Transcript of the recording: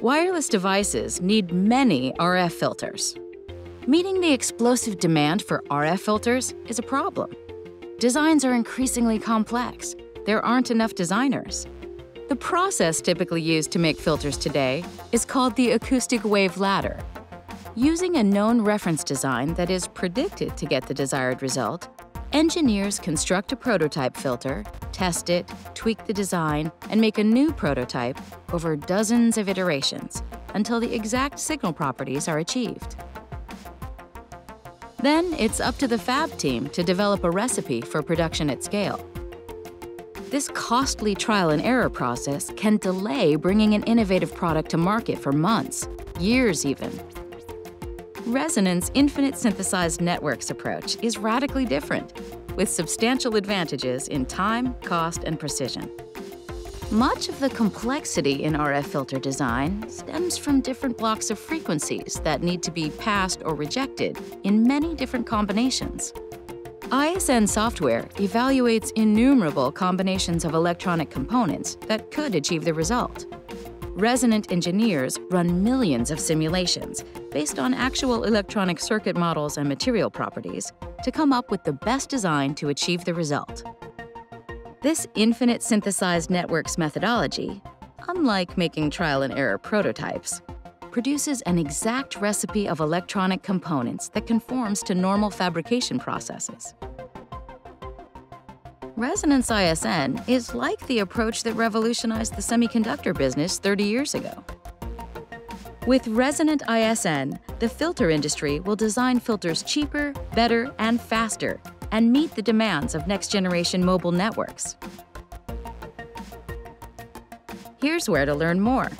Wireless devices need many RF filters. Meeting the explosive demand for RF filters is a problem. Designs are increasingly complex. There aren't enough designers. The process typically used to make filters today is called the acoustic wave ladder. Using a known reference design that is predicted to get the desired result, engineers construct a prototype filter, test it, tweak the design, and make a new prototype over dozens of iterations until the exact signal properties are achieved. Then it's up to the fab team to develop a recipe for production at scale. This costly trial and error process can delay bringing an innovative product to market for months, years even. Resonant's infinite synthesized networks approach is radically different, with substantial advantages in time, cost, and precision. Much of the complexity in RF filter design stems from different blocks of frequencies that need to be passed or rejected in many different combinations. ISN software evaluates innumerable combinations of electronic components that could achieve the result. Resonant engineers run millions of simulations based on actual electronic circuit models and material properties to come up with the best design to achieve the result. This infinite synthesized networks methodology, unlike making trial and error prototypes, produces an exact recipe of electronic components that conforms to normal fabrication processes. Resonant's ISN is like the approach that revolutionized the semiconductor business 30 years ago. With Resonant ISN, the filter industry will design filters cheaper, better, and faster, and meet the demands of next-generation mobile networks. Here's where to learn more.